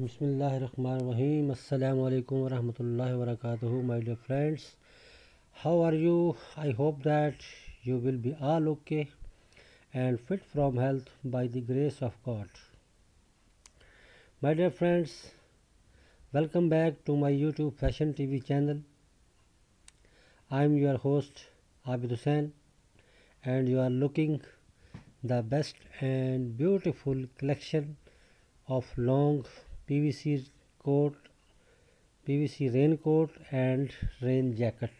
Bismillahirrahmanirrahim. Assalamu alaikum wa rahmatullahi wa barakatuhu, my dear friends. How are you? I hope that you will be all okay and fit from health by the grace of God. My dear friends, welcome back to my YouTube Fashion TV channel. I am your host Abid Hussain and you are looking the best and beautiful collection of long PVC coat, PVC raincoat and rain jacket.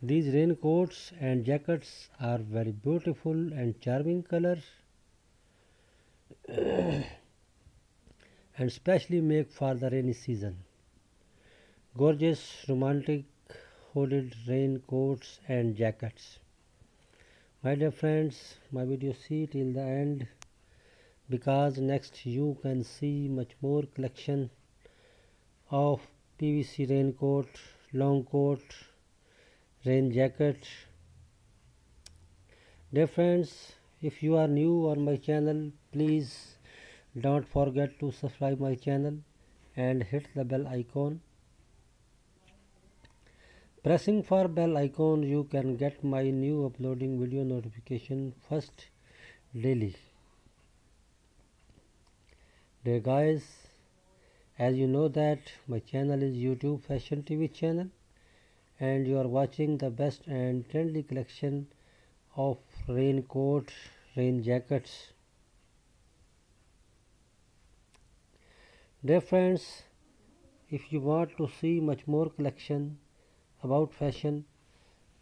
These raincoats and jackets are very beautiful and charming colors and specially make for the rainy season. Gorgeous romantic hooded raincoats and jackets. My dear friends, my video see till the end because next you can see much more collection of PVC raincoat, long coat, rain jacket. Dear friends, if you are new on my channel, please don't forget to subscribe my channel and hit the bell icon. Pressing for bell icon you can get my new uploading video notification first daily. Dear guys, as you know that my channel is YouTube Fashion TV channel and you are watching the best and trendy collection of raincoat, rain jackets. Dear friends, if you want to see much more collection about fashion,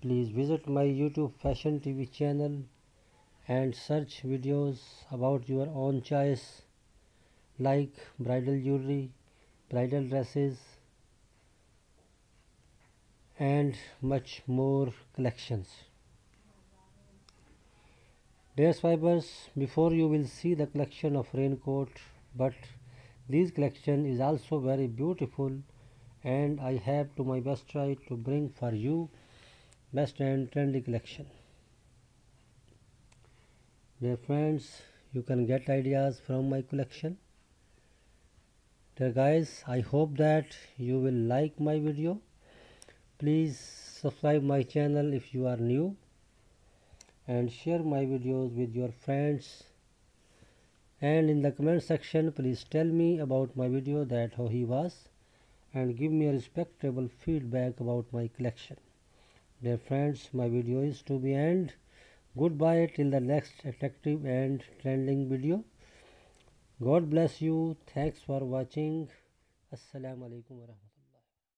please visit my YouTube Fashion TV channel and search videos about your own choice like bridal jewelry, bridal dresses, and much more collections. Dear subscribers, before you will see the collection of raincoat, but this collection is also very beautiful and I have to my best try to bring for you best and trendy collection. Dear friends, you can get ideas from my collection guys i hope that you will like my video. Please subscribe my channel if you are new and share my videos with your friends. And in the comment section please tell me about my video that how he was and give me a respectable feedback about my collection. Dear friends my video is to be end. Goodbye till the next attractive and trending video God bless you. Thanks for watching. Assalamu alaikum warahmatullahi